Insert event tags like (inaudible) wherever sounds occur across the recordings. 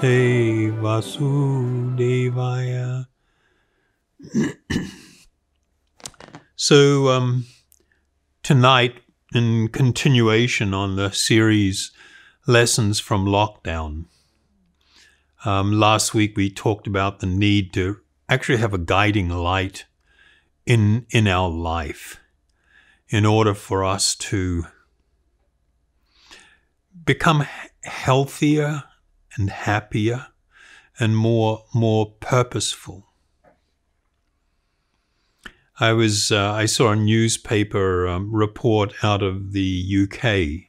Bhagavate Vasudevaya. (clears throat) so, um, tonight, in continuation on the series Lessons from Lockdown, um, last week we talked about the need to actually have a guiding light in, in our life in order for us to become healthier and happier and more more purposeful. I was uh, I saw a newspaper um, report out of the UK,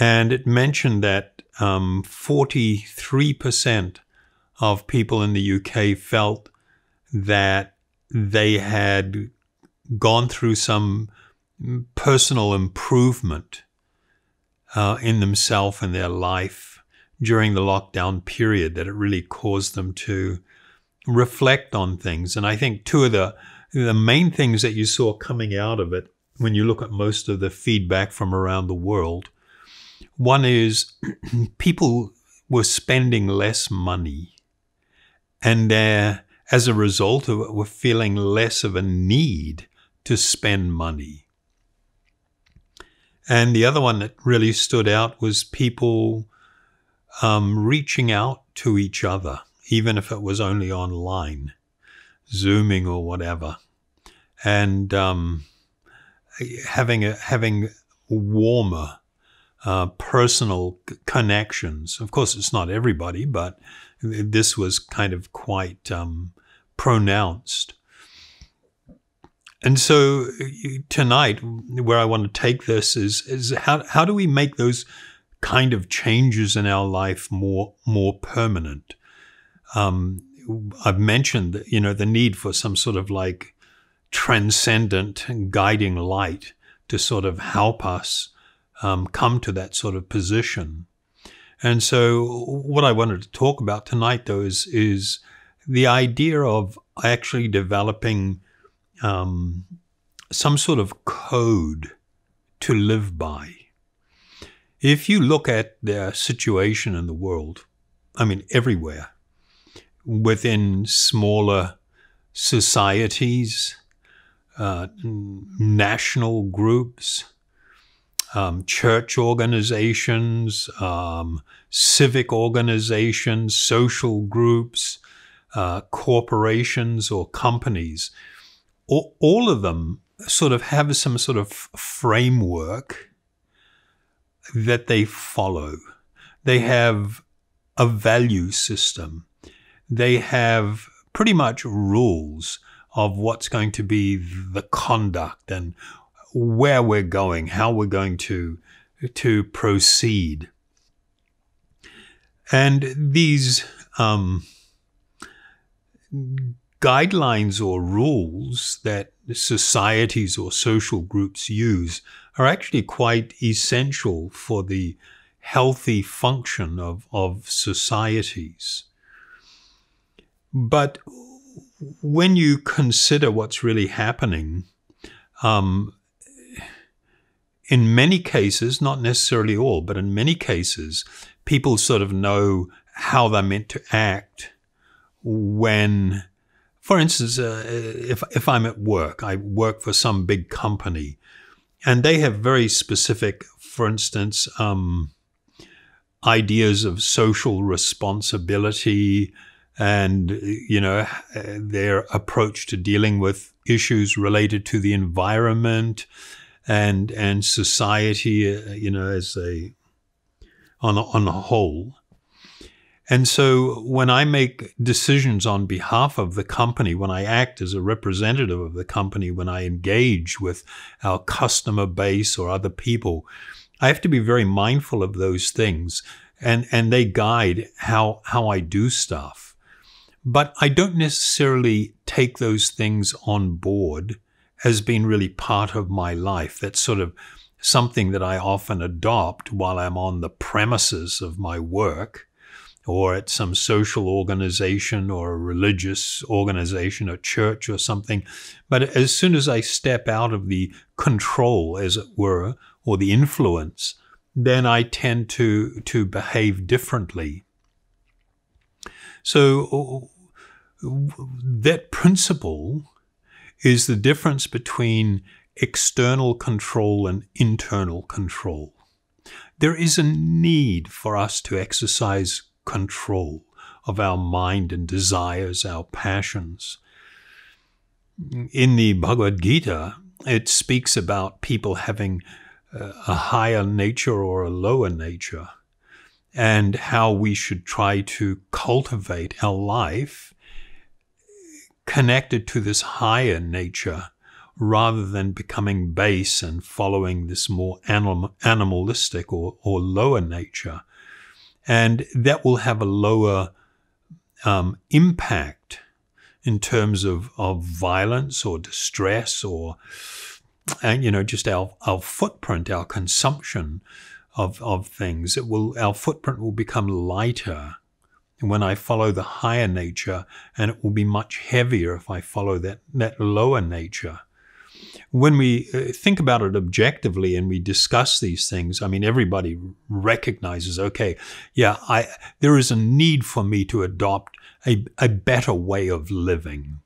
and it mentioned that um, 43% of people in the UK felt that they had gone through some personal improvement uh, in themselves and their life during the lockdown period that it really caused them to reflect on things. And I think two of the the main things that you saw coming out of it when you look at most of the feedback from around the world, one is (clears throat) people were spending less money, and as a result of it, were feeling less of a need to spend money. And the other one that really stood out was people um, reaching out to each other, even if it was only online, Zooming or whatever, and um, having a, having warmer uh, personal connections. Of course, it's not everybody, but this was kind of quite um, pronounced. And so tonight, where I want to take this is is how how do we make those kind of changes in our life more more permanent? Um, I've mentioned you know the need for some sort of like transcendent guiding light to sort of help us um, come to that sort of position. And so, what I wanted to talk about tonight, though, is is the idea of actually developing um, some sort of code to live by. If you look at their situation in the world, I mean, everywhere, within smaller societies, uh, national groups, um, church organizations, um, civic organizations, social groups, uh, corporations, or companies, all, all of them sort of have some sort of framework that they follow. They have a value system. They have pretty much rules of what's going to be the conduct and where we're going, how we're going to to proceed. And these um, guidelines or rules that societies or social groups use are actually quite essential for the healthy function of, of societies. But when you consider what's really happening, um, in many cases, not necessarily all, but in many cases, people sort of know how they're meant to act when for instance, uh, if, if I'm at work, I work for some big company, and they have very specific, for instance, um, ideas of social responsibility and, you know, their approach to dealing with issues related to the environment and, and society, uh, you know, as a, on, on a whole. And so when I make decisions on behalf of the company, when I act as a representative of the company, when I engage with our customer base or other people, I have to be very mindful of those things and, and they guide how, how I do stuff. But I don't necessarily take those things on board as being really part of my life. That's sort of something that I often adopt while I'm on the premises of my work or at some social organization or a religious organization, a church or something. But as soon as I step out of the control, as it were, or the influence, then I tend to, to behave differently. So that principle is the difference between external control and internal control. There is a need for us to exercise control of our mind and desires, our passions. In the Bhagavad Gita, it speaks about people having uh, a higher nature or a lower nature and how we should try to cultivate our life connected to this higher nature rather than becoming base and following this more anim- animalistic or, or lower nature. And that will have a lower um, impact in terms of, of violence or distress or, and, you know, just our, our footprint, our consumption of, of things. It will, our footprint will become lighter when I follow the higher nature, and it will be much heavier if I follow that, that lower nature. When we uh, think about it objectively and we discuss these things, I mean, everybody recognizes, okay, yeah, I, there is a need for me to adopt a, a better way of living.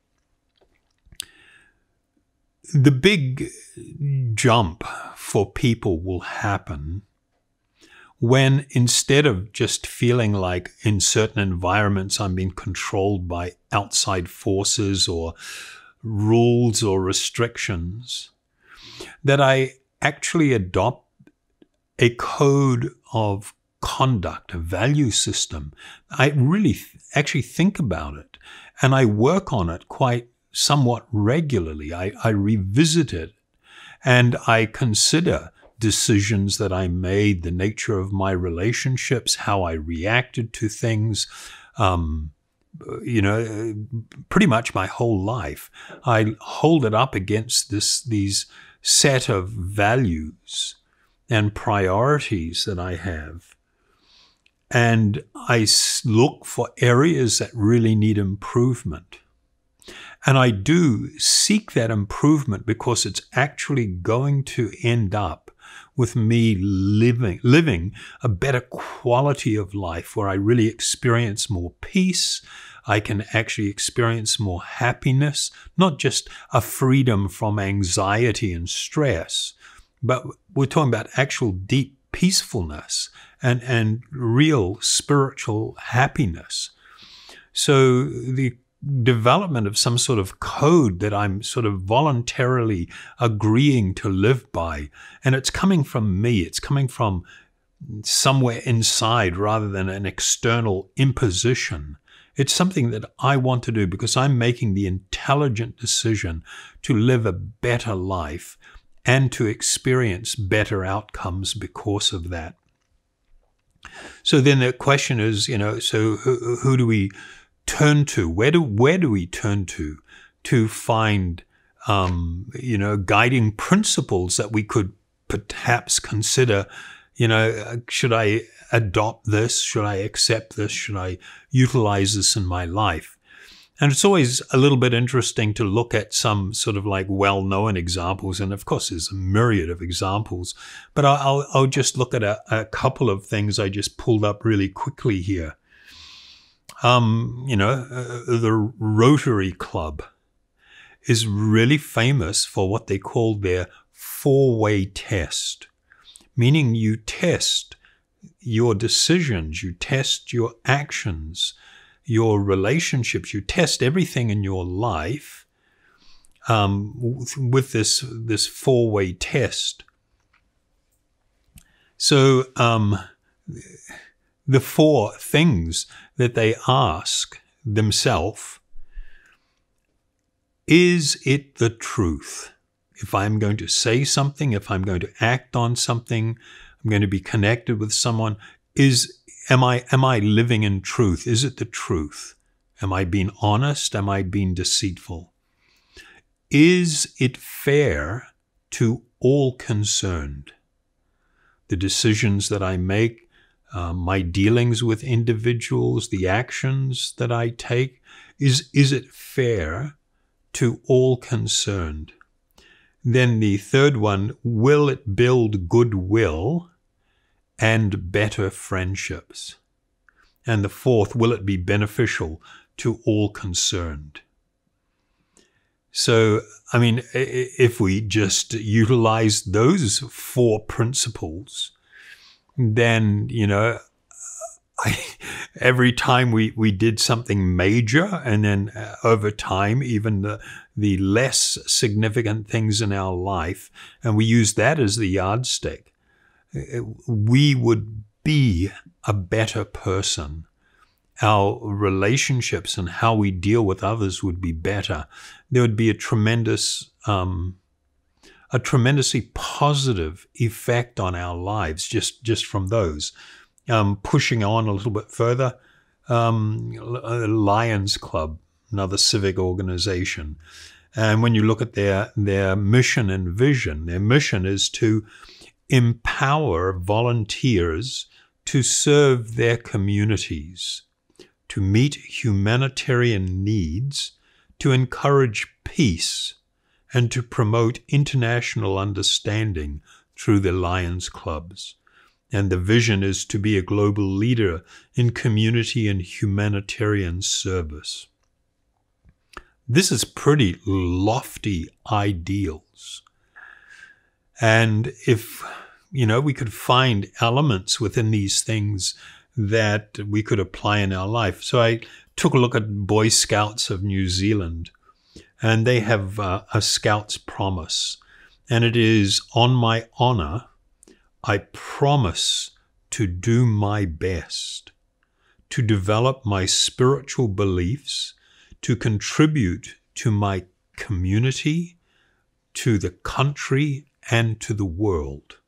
The big jump for people will happen when instead of just feeling like in certain environments I'm being controlled by outside forces or rules or restrictions, that I actually adopt a code of conduct, a value system. I really th- actually think about it and I work on it quite somewhat regularly. I, I revisit it and I consider decisions that I made, the nature of my relationships, how I reacted to things, um, you know, pretty much my whole life. I hold it up against this these set of values and priorities that I have. And I look for areas that really need improvement. And I do seek that improvement because it's actually going to end up with me living, living a better quality of life where I really experience more peace. I can actually experience more happiness, not just a freedom from anxiety and stress, but we're talking about actual deep peacefulness and, and real spiritual happiness. So the development of some sort of code that I'm sort of voluntarily agreeing to live by. And it's coming from me, it's coming from somewhere inside rather than an external imposition. It's something that I want to do because I'm making the intelligent decision to live a better life and to experience better outcomes because of that. So then the question is, you know, so who, who do we turn to? Where do where do we turn to to find um, you know guiding principles that we could perhaps consider? You know, should I adopt this? Should I accept this? Should I utilize this in my life? And it's always a little bit interesting to look at some sort of like well known examples. And of course, there's a myriad of examples, but I'll, I'll just look at a, a couple of things I just pulled up really quickly here. Um, you know, uh, the Rotary Club is really famous for what they call their four way test, meaning you test your decisions, you test your actions, your relationships, you test everything in your life um, with this this four way test. So um, the four things that they ask themselves is it the truth? If I'm going to say something, if I'm going to act on something, I'm going to be connected with someone, is am I am I living in truth? Is it the truth? Am I being honest? Am I being deceitful? Is it fair to all concerned? The decisions that I make, uh, my dealings with individuals, the actions that I take? Is, is it fair to all concerned? Then the third one, will it build goodwill and better friendships? And the fourth, will it be beneficial to all concerned? So, I mean, if we just utilize those four principles, then, you know, (laughs) I, every time we, we did something major, and then uh, over time, even the, the less significant things in our life, and we use that as the yardstick, uh, we would be a better person. Our relationships and how we deal with others would be better. There would be a tremendous, um, a tremendously positive effect on our lives just just from those. Um, pushing on a little bit further, um, Lions Club, another civic organization. And when you look at their, their mission and vision, their mission is to empower volunteers to serve their communities, to meet humanitarian needs, to encourage peace, and to promote international understanding through the Lions Clubs. And the vision is to be a global leader in community and humanitarian service. This is pretty lofty ideals. And if, you know, we could find elements within these things that we could apply in our life. So I took a look at Boy Scouts of New Zealand, and they have uh, a Scout's promise. And it is on my honor I promise to do my best to develop my spiritual beliefs, to contribute to my community, to the country, and to the world,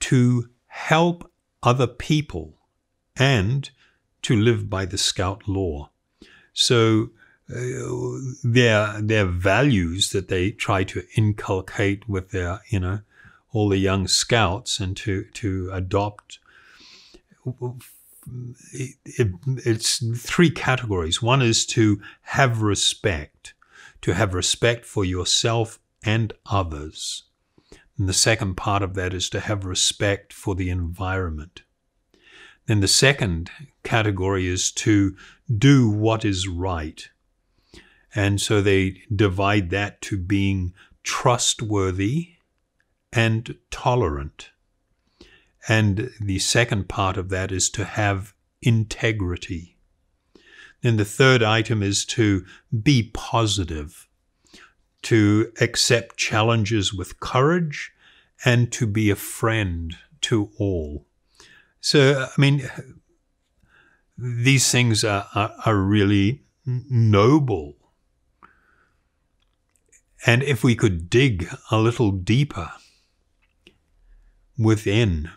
to help other people, and to live by the Scout law. So, Uh, their their values that they try to inculcate with their you know all the young scouts and to to adopt it, it, it's three categories. One is to have respect, to have respect for yourself and others. And the second part of that is to have respect for the environment. Then the second category is to do what is right. And so they divide that to being trustworthy and tolerant. And the second part of that is to have integrity. Then the third item is to be positive, to accept challenges with courage, and to be a friend to all. So, I mean, these things are, are, are really noble. And if we could dig a little deeper, within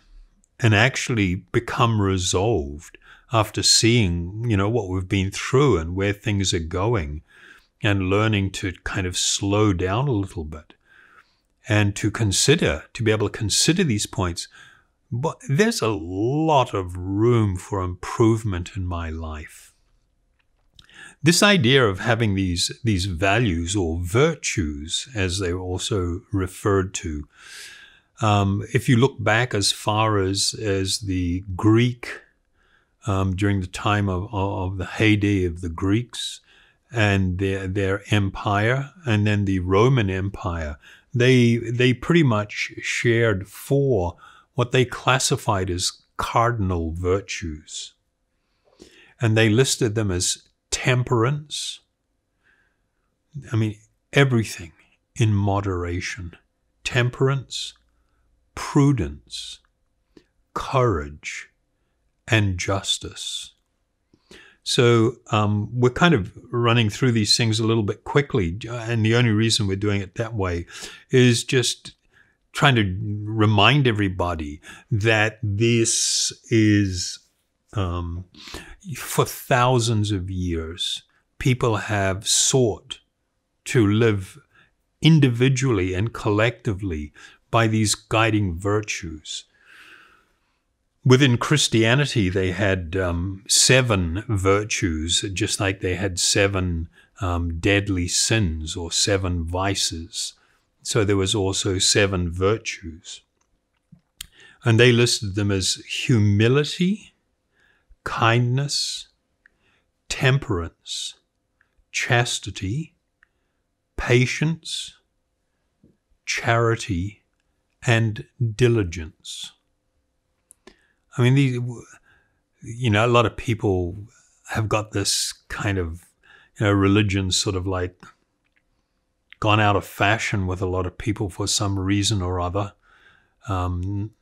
and actually become resolved after seeing, you know, what we've been through and where things are going and learning to kind of slow down a little bit and to consider, to be able to consider these points. But there's a lot of room for improvement in my life. This idea of having these, these values or virtues, as they are also referred to, um, if you look back as far as as the Greek um, during the time of, of the heyday of the Greeks and their their empire, and then the Roman Empire, they they pretty much shared four what they classified as cardinal virtues, and they listed them as temperance. I mean everything in moderation, temperance prudence, courage, and justice. So um, we're kind of running through these things a little bit quickly, and the only reason we're doing it that way is just trying to remind everybody that this is um, for thousands of years people have sought to live individually and collectively by these guiding virtues. Within Christianity, they had um, seven virtues, just like they had seven um, deadly sins or seven vices. So there was also seven virtues. And they listed them as humility, kindness, temperance, chastity, patience, charity, and diligence. I mean, these, you know, a lot of people have got this kind of, you know, religion sort of like gone out of fashion with a lot of people for some reason or other. Um,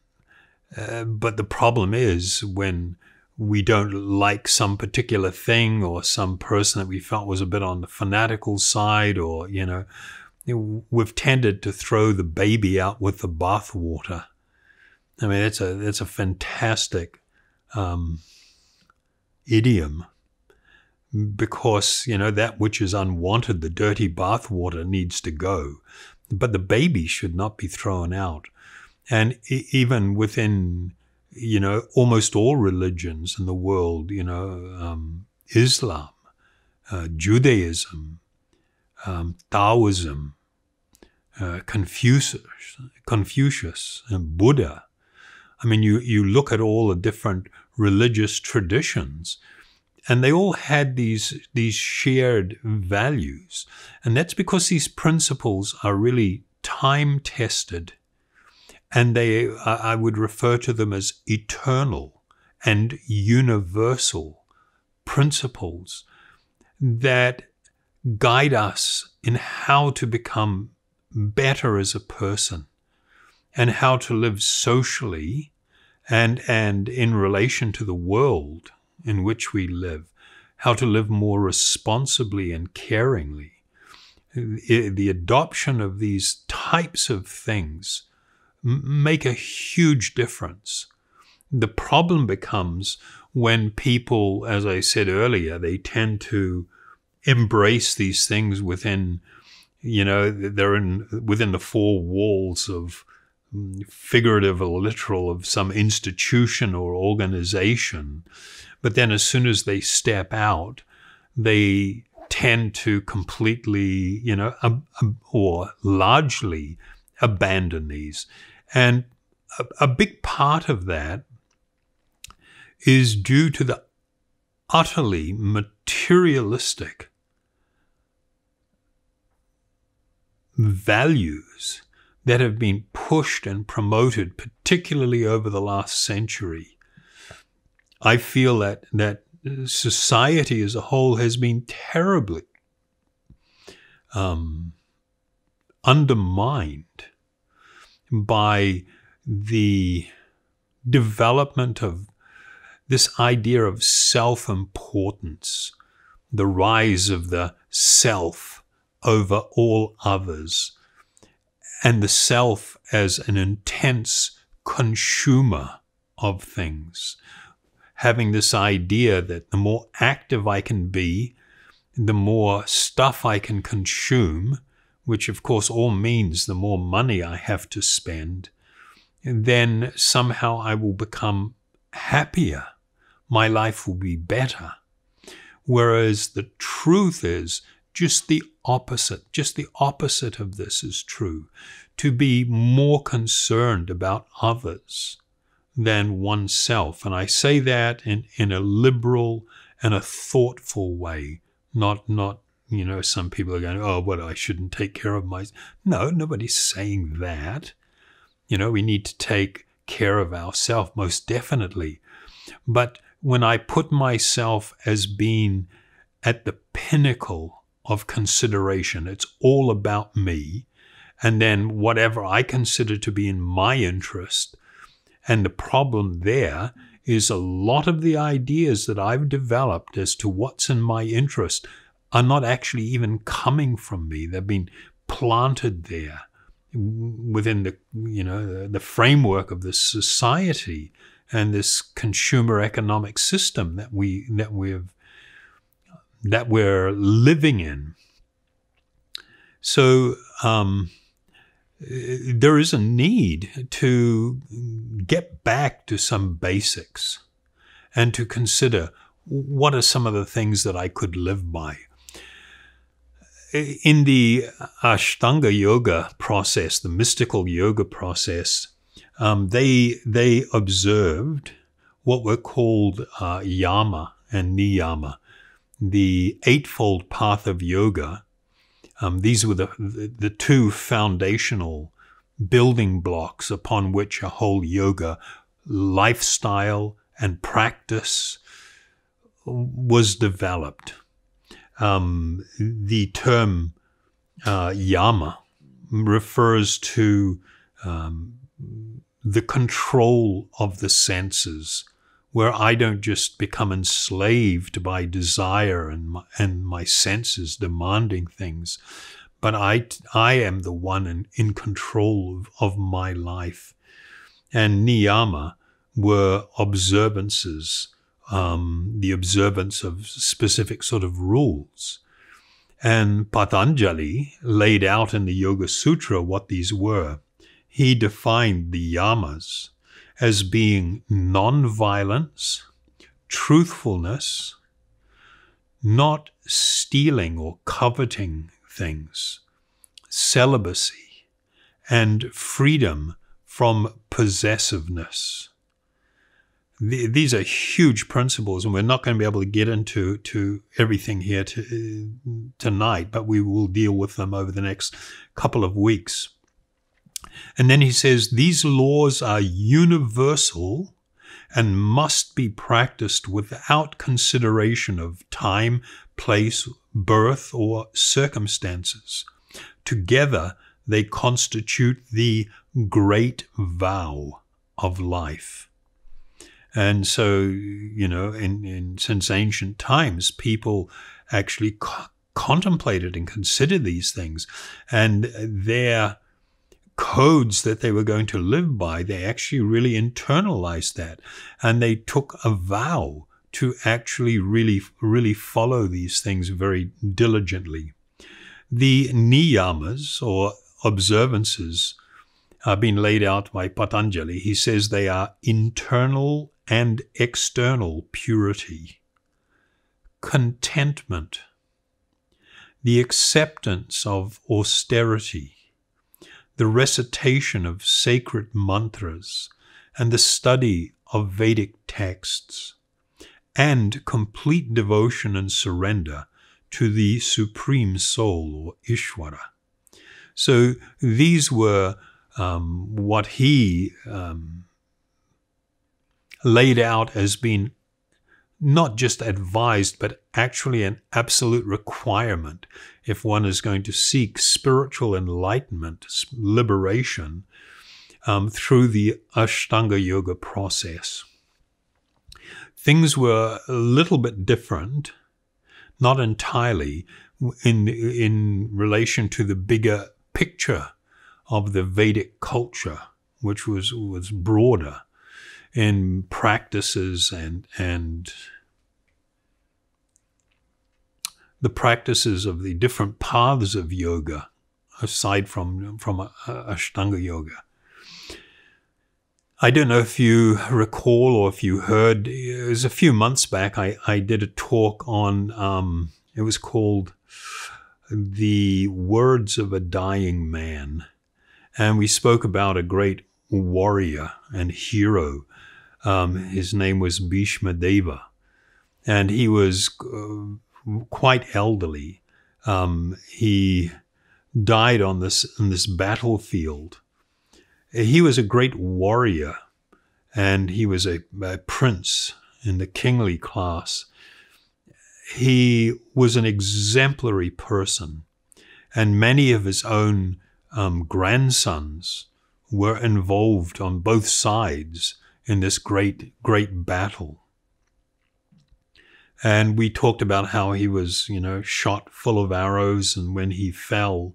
uh, but the problem is when we don't like some particular thing or some person that we felt was a bit on the fanatical side or, you know, we've tended to throw the baby out with the bathwater. I mean, it's a, it's a fantastic um, idiom because, you know, that which is unwanted, the dirty bathwater needs to go. But the baby should not be thrown out. And even within, you know, almost all religions in the world, you know, um, Islam, uh, Judaism, um, Taoism, uh, Confucius, Confucius, and Buddha. I mean, you, you look at all the different religious traditions, and they all had these these shared values, and that's because these principles are really time tested and they I would refer to them as eternal and universal principles that guide us in how to become better as a person and how to live socially and and in relation to the world in which we live how to live more responsibly and caringly. The adoption of these types of things make a huge difference. The problem becomes when people, as I said earlier, they tend to embrace these things within, you know, they're in within the four walls of mm, figurative or literal of some institution or organization. But then as soon as they step out, they tend to completely, you know, or largely abandon these. And a, a big part of that is due to the utterly materialistic values that have been pushed and promoted, particularly over the last century. I feel that that society as a whole has been terribly um, undermined by the development of this idea of self importance, the rise of the self over all others, and the self as an intense consumer of things. Having this idea that the more active I can be, the more stuff I can consume, which of course all means the more money I have to spend, then somehow I will become happier. My life will be better. Whereas the truth is just the opposite. Just the opposite of this is true. To be more concerned about others than oneself. And I say that in, in a liberal and a thoughtful way, not, not you know, some people are going, oh, well, I shouldn't take care of my. No, nobody's saying that. You know, we need to take care of ourselves, most definitely. But when I put myself as being at the pinnacle of consideration, it's all about me. And then whatever I consider to be in my interest. And the problem there is a lot of the ideas that I've developed as to what's in my interest are not actually even coming from me. They've been planted there within the you know the framework of this society and this consumer economic system that we that we've that we're living in. So um, there is a need to get back to some basics and to consider what are some of the things that I could live by in the Ashtanga yoga process, the mystical yoga process, um, they they observed what were called uh, yama and niyama, the eightfold path of yoga. Um, these were the, the, the two foundational building blocks upon which a whole yoga lifestyle and practice was developed. Um, the term uh, yama refers to um, the control of the senses, where I don't just become enslaved by desire and my, and my senses demanding things, but I, I am the one in, in control of, of my life. And niyama were observances, um, the observance of specific sort of rules. And Patanjali laid out in the Yoga Sutra what these were. He defined the yamas as being non-violence, truthfulness, not stealing or coveting things, celibacy, and freedom from possessiveness. The, these are huge principles, and we're not going to be able to get into to everything here to, tonight, but we will deal with them over the next couple of weeks. And then he says these laws are universal and must be practiced without consideration of time, place, birth, or circumstances. Together, they constitute the great vow of life. And so, you know, in, in since ancient times, people actually co- contemplated and considered these things, and their codes that they were going to live by, they actually really internalized that. And they took a vow to actually really, really follow these things very diligently. The niyamas or observances are being laid out by Patanjali. He says they are internal and external purity, contentment, the acceptance of austerity, the recitation of sacred mantras, and the study of Vedic texts, and complete devotion and surrender to the Supreme Soul or Ishvara. So these were um, what he um, laid out as being not just advised, but actually an absolute requirement if one is going to seek spiritual enlightenment, liberation um, through the Ashtanga Yoga process. Things were a little bit different, not entirely, in, in relation to the bigger picture of the Vedic culture, which was, was broader in practices and and the practices of the different paths of yoga aside from from ashtanga yoga I don't know if you recall or if you heard, it was a few months back, I, I did a talk on, um, it was called The Words of a Dying Man. And we spoke about a great warrior and hero um, his name was Bhishma Deva, and he was uh, quite elderly. Um, he died on this on this battlefield. He was a great warrior, and he was a, a prince in the kingly class. He was an exemplary person, and many of his own um, grandsons were involved on both sides in this great, great battle. And we talked about how he was, you know, shot full of arrows, and when he fell,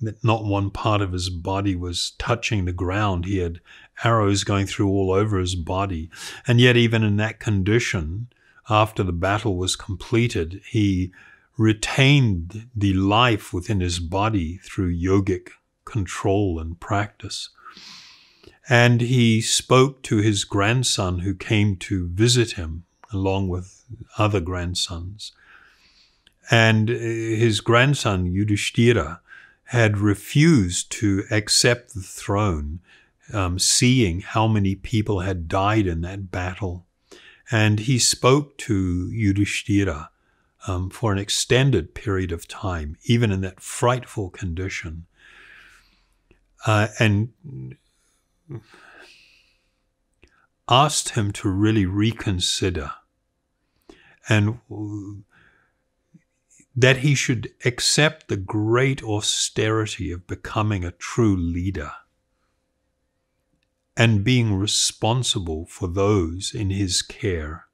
that not one part of his body was touching the ground. He had arrows going through all over his body. And yet, even in that condition, after the battle was completed, he retained the life within his body through yogic control and practice. And he spoke to his grandson who came to visit him along with other grandsons. And uh, his grandson, Yudhishthira, had refused to accept the throne, um, seeing how many people had died in that battle. and he spoke to Yudhishthira um, for an extended period of time, even in that frightful condition. Uh, and asked him to really reconsider and that he should accept the great austerity of becoming a true leader and being responsible for those in his care.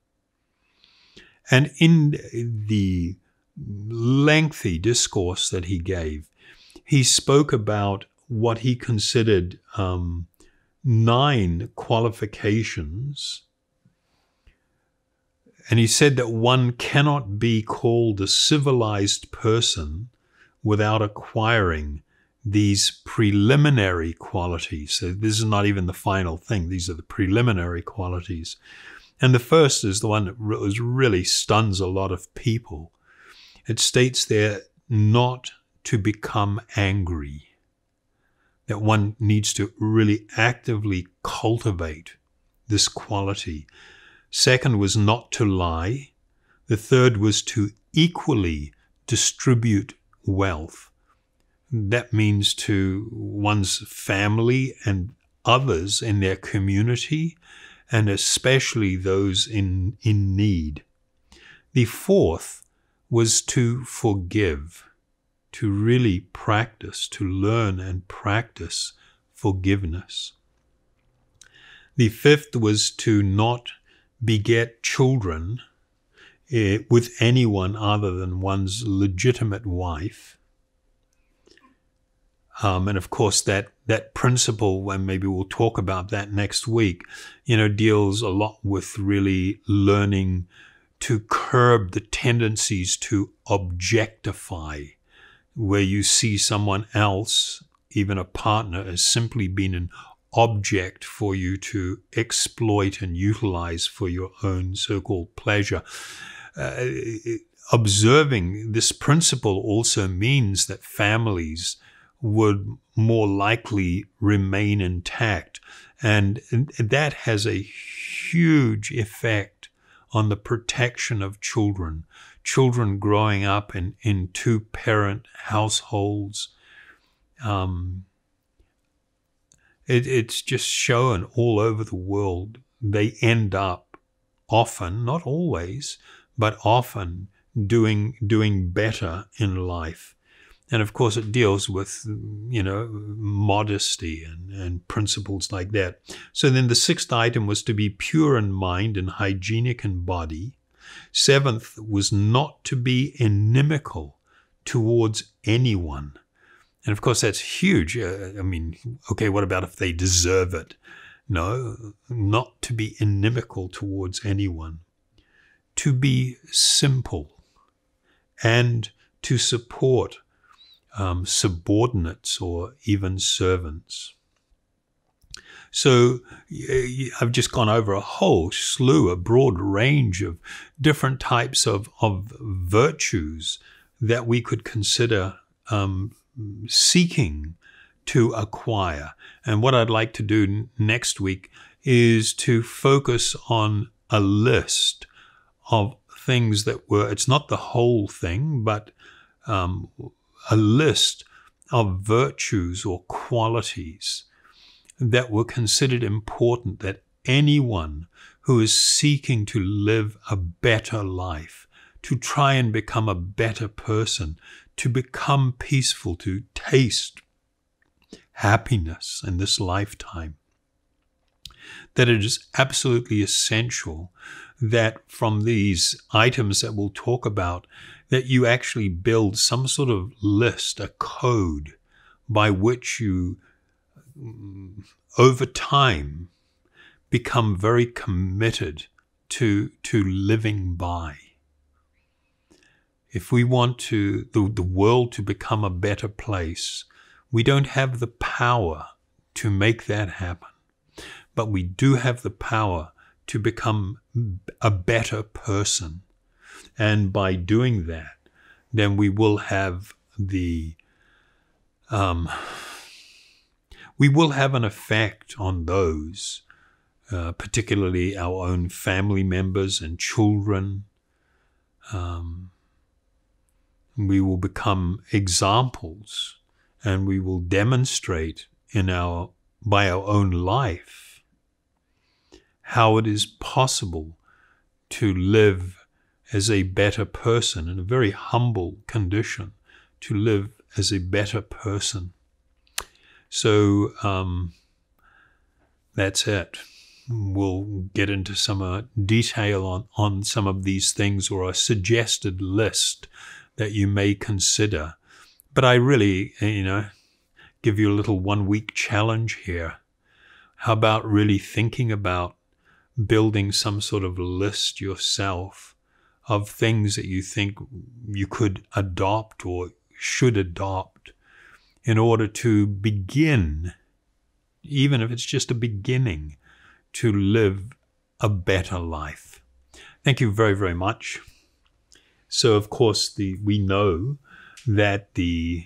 And in the lengthy discourse that he gave, he spoke about what he considered um, nine qualifications. And he said that one cannot be called a civilized person without acquiring these preliminary qualities. So this is not even the final thing. These are the preliminary qualities. And the first is the one that really stuns a lot of people. It states there not to become angry. That one needs to really actively cultivate this quality. Second was not to lie. The third was to equally distribute wealth. That means to one's family and others in their community, and especially those in, in need. The fourth was to forgive, to really practice, to learn and practice forgiveness. The fifth was to not beget children uh, with anyone other than one's legitimate wife. Um, and of course, that that principle, and maybe we'll talk about that next week, you know, deals a lot with really learning to curb the tendencies to objectify, where you see someone else, even a partner, as simply being an object for you to exploit and utilize for your own so-called pleasure. Uh, observing this principle also means that families would more likely remain intact. And that has a huge effect on the protection of children. Children growing up in, in two parent households. Um, it, it's just shown all over the world. They end up often, not always, but often doing doing better in life and of course, it deals with, you know, modesty and, and principles like that. So then the sixth item was to be pure in mind and hygienic in body. Seventh was not to be inimical towards anyone. And of course, that's huge. Uh, I mean, okay, what about if they deserve it? No, not to be inimical towards anyone. To be simple and to support um, subordinates or even servants. So I've just gone over a whole slew, a broad range of different types of, of virtues that we could consider um, seeking to acquire. And what I'd like to do next week is to focus on a list of things that were, it's not the whole thing, but um, a list of virtues or qualities that were considered important that anyone who is seeking to live a better life, to try and become a better person, to become peaceful, to taste happiness in this lifetime, that it is absolutely essential that from these items that we'll talk about, that you actually build some sort of list, a code by which you, over time, become very committed to, to living by. If we want to, the, the world to become a better place, we don't have the power to make that happen. But we do have the power to become a better person and by doing that, then we will have the um, we will have an effect on those uh, particularly our own family members and children. Um, we will become examples and we will demonstrate in our by our own life how it is possible to live as a better person in a very humble condition to live as a better person so um, that's it we'll get into some uh, detail on, on some of these things or a suggested list that you may consider. But I really, you know, give you a little one week challenge here. How about really thinking about building some sort of list yourself of things that you think you could adopt or should adopt in order to begin, even if it's just a beginning, to live a better life. Thank you very, very much. So, of course, the we know that the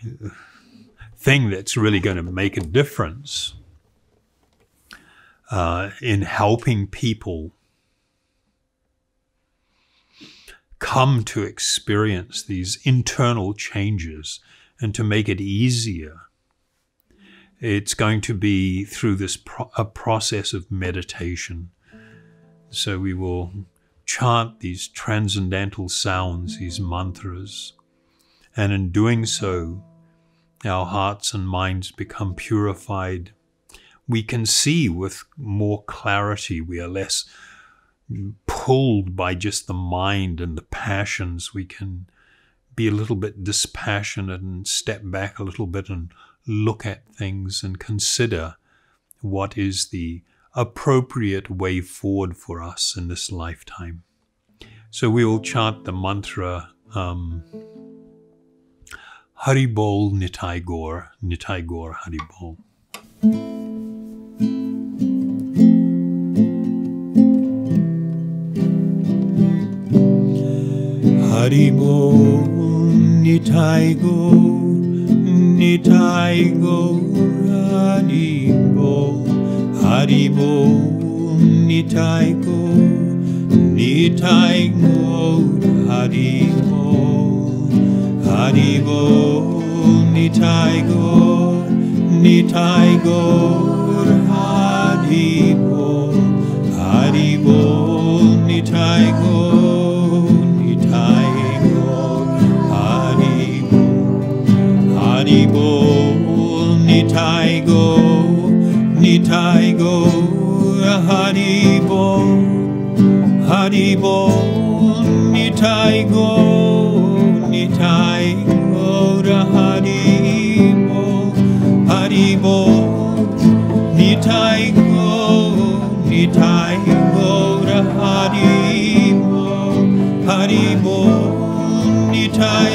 thing that's really going to make a difference uh, in helping people come to experience these internal changes and to make it easier it's going to be through this pro- a process of meditation. So we will chant these transcendental sounds, these mantras, and in doing so, our hearts and minds become purified. We can see with more clarity. We are less pulled by just the mind and the passions. We can be a little bit dispassionate and step back a little bit and look at things and consider what is the appropriate way forward for us in this lifetime. So we will chant the mantra um, Haribol Nitai Gaur, Nitai Gaur Haribol. Haribol Nitai Gaur Nitai Haribol Haribol Nitai Nitai Haribol Haribol Nitai Nitai Haribol Haribol Nitai Taigo Haribol Haribol Nitaigo Nitaigo Haribol Haribol Nitaigo Nitaigo Haribol Haribol Nitaigo Haribol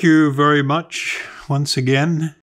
thank you very much once again.